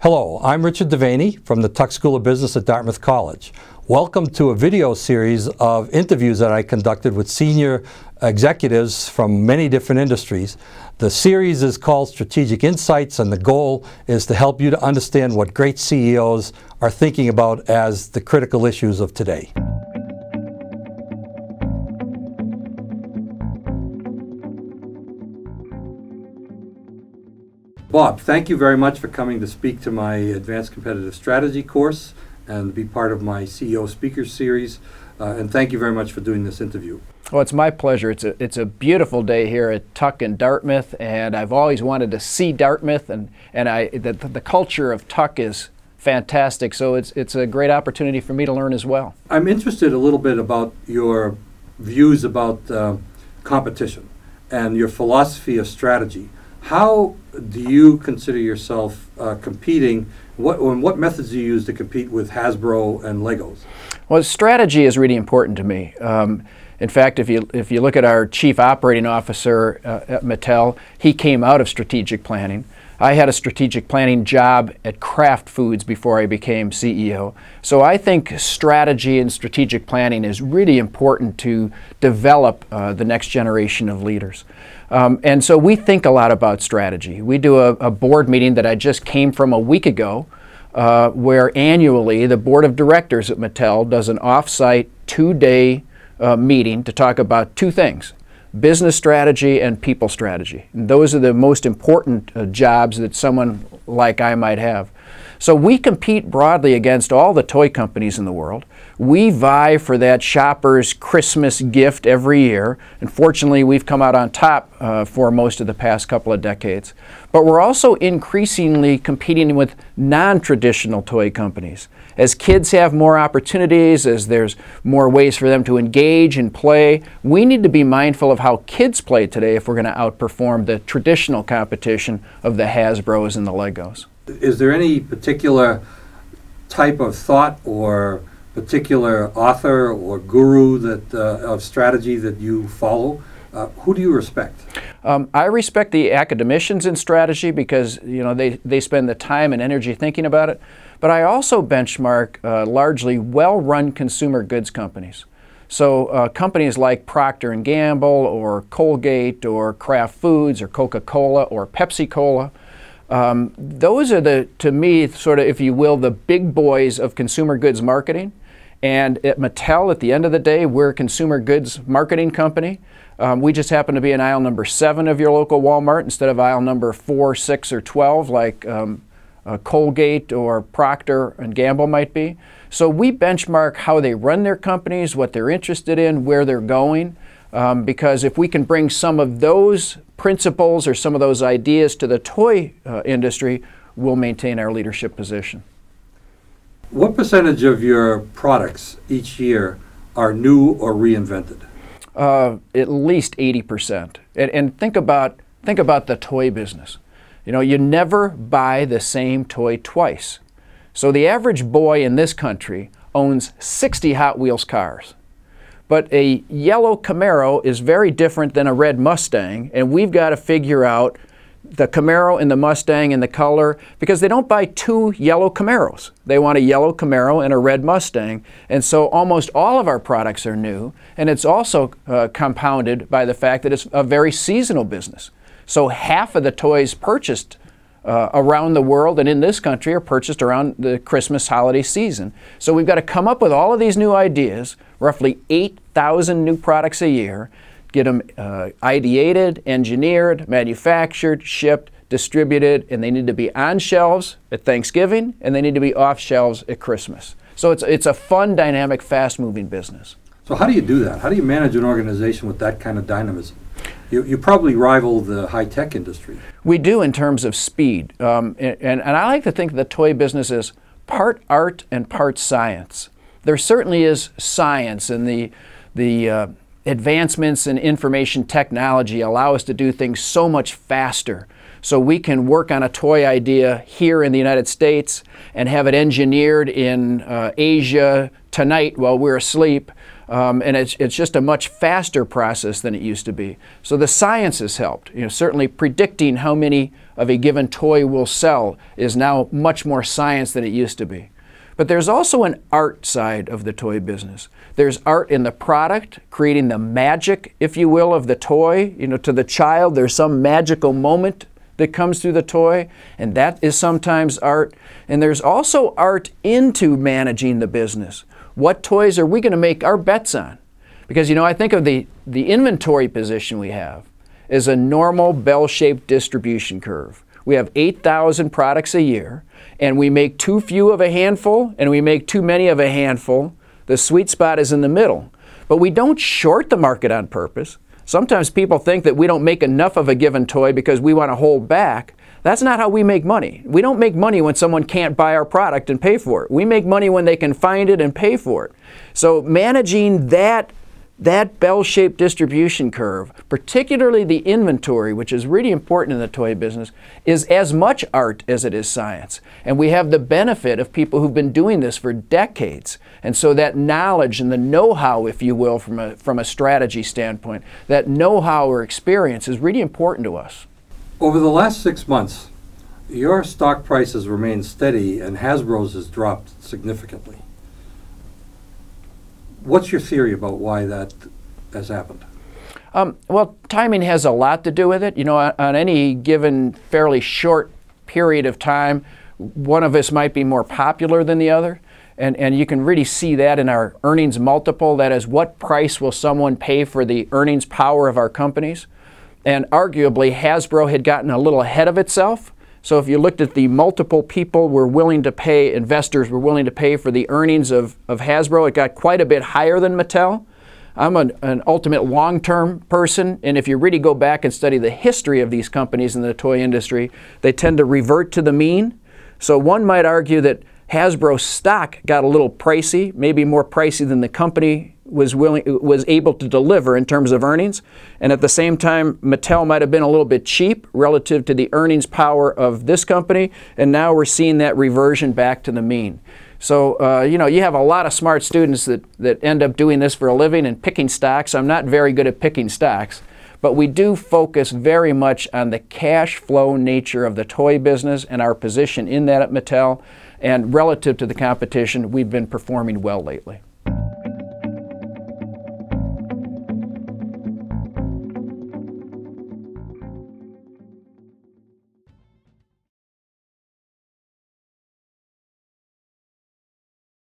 Hello, I'm Richard D'Aveni from the Tuck School of Business at Dartmouth College. Welcome to a video series of interviews that I conducted with senior executives from many different industries. The series is called Strategic Insights and the goal is to help you to understand what great CEOs are thinking about as the critical issues of today. Bob, thank you very much for coming to speak to my Advanced Competitive Strategy course and be part of my CEO Speaker Series. Uh, and thank you very much for doing this interview. Well, it's my pleasure. It's a, it's a beautiful day here at Tuck in Dartmouth, and I've always wanted to see Dartmouth, and, and I, the, the culture of Tuck is fantastic, so it's, it's a great opportunity for me to learn as well. I'm interested a little bit about your views about uh, competition and your philosophy of strategy. How do you consider yourself uh, competing? What, what methods do you use to compete with Hasbro and Legos? Well, strategy is really important to me. Um, in fact, if you, if you look at our chief operating officer uh, at Mattel, he came out of strategic planning. I had a strategic planning job at Kraft Foods before I became CEO. So I think strategy and strategic planning is really important to develop uh, the next generation of leaders. Um, and so we think a lot about strategy. We do a, a board meeting that I just came from a week ago uh, where annually the board of directors at Mattel does an off-site two-day uh, meeting to talk about two things business strategy and people strategy. And those are the most important uh, jobs that someone like I might have. So we compete broadly against all the toy companies in the world. We vie for that shopper's Christmas gift every year. And fortunately, we've come out on top uh, for most of the past couple of decades. But we're also increasingly competing with non-traditional toy companies. As kids have more opportunities, as there's more ways for them to engage and play, we need to be mindful of how kids play today if we're going to outperform the traditional competition of the Hasbros and the Legos. Is there any particular type of thought or particular author or guru that uh, of strategy that you follow? Uh, who do you respect? Um, I respect the academicians in strategy because you know they, they spend the time and energy thinking about it. But I also benchmark uh, largely well-run consumer goods companies. So uh, companies like Procter & Gamble or Colgate or Kraft Foods or Coca-Cola or Pepsi-Cola, um, those are the, to me, sort of, if you will, the big boys of consumer goods marketing. And at Mattel, at the end of the day, we're a consumer goods marketing company. Um, we just happen to be in aisle number seven of your local Walmart instead of aisle number four, six, or 12 like um, uh, Colgate or Procter and Gamble might be. So we benchmark how they run their companies, what they're interested in, where they're going. Um, because if we can bring some of those principles or some of those ideas to the toy uh, industry, we'll maintain our leadership position. What percentage of your products each year are new or reinvented? Uh, at least 80%. And, and think about think about the toy business. You know, you never buy the same toy twice. So the average boy in this country owns 60 Hot Wheels cars. But a yellow Camaro is very different than a red Mustang, and we've got to figure out the Camaro and the Mustang and the color because they don't buy two yellow Camaros. They want a yellow Camaro and a red Mustang. And so almost all of our products are new. And it's also uh, compounded by the fact that it's a very seasonal business. So half of the toys purchased uh, around the world and in this country are purchased around the Christmas holiday season. So we've got to come up with all of these new ideas, roughly 8,000 new products a year, get them uh, ideated, engineered, manufactured, shipped, distributed, and they need to be on shelves at Thanksgiving and they need to be off shelves at Christmas. So it's, it's a fun, dynamic, fast moving business. So, how do you do that? How do you manage an organization with that kind of dynamism? You, you probably rival the high tech industry. We do in terms of speed. Um, and, and I like to think the toy business is part art and part science. There certainly is science, and the, the uh, advancements in information technology allow us to do things so much faster. So we can work on a toy idea here in the United States and have it engineered in uh, Asia tonight while we're asleep Um, and it's, it's just a much faster process than it used to be. So the science has helped. You know, certainly predicting how many of a given toy will sell is now much more science than it used to be. But there's also an art side of the toy business. There's art in the product, creating the magic, if you will, of the toy. You know, to the child, there's some magical moment that comes through the toy, and that is sometimes art. And there's also art into managing the business. What toys are we going to make our bets on? Because, you know, I think of the, the inventory position we have is a normal bell-shaped distribution curve. We have 8,000 products a year, and we make too few of a handful, and we make too many of a handful. The sweet spot is in the middle. But we don't short the market on purpose. Sometimes people think that we don't make enough of a given toy because we want to hold back. That's not how we make money. We don't make money when someone can't buy our product and pay for it. We make money when they can find it and pay for it. So managing that that bell-shaped distribution curve, particularly the inventory, which is really important in the toy business, is as much art as it is science. And we have the benefit of people who've been doing this for decades. And so that knowledge and the know-how, if you will, from a, from a strategy standpoint, that know-how or experience is really important to us. Over the last six months, your stock price has remained steady and Hasbro's has dropped significantly. What's your theory about why that has happened? Um, well, timing has a lot to do with it. You know, on, on any given fairly short period of time, one of us might be more popular than the other. And, and you can really see that in our earnings multiple. That is, what price will someone pay for the earnings power of our companies? And arguably, Hasbro had gotten a little ahead of itself. So if you looked at the multiple people were willing to pay, investors were willing to pay for the earnings of, of Hasbro, it got quite a bit higher than Mattel. I'm an, an ultimate long-term person, and if you really go back and study the history of these companies in the toy industry, they tend to revert to the mean. So one might argue that Hasbro stock got a little pricey, maybe more pricey than the company was willing was able to deliver in terms of earnings, and at the same time, Mattel might have been a little bit cheap relative to the earnings power of this company, and now we're seeing that reversion back to the mean. So uh, you know you have a lot of smart students that that end up doing this for a living and picking stocks. I'm not very good at picking stocks. But we do focus very much on the cash flow nature of the toy business and our position in that at Mattel. And relative to the competition, we've been performing well lately.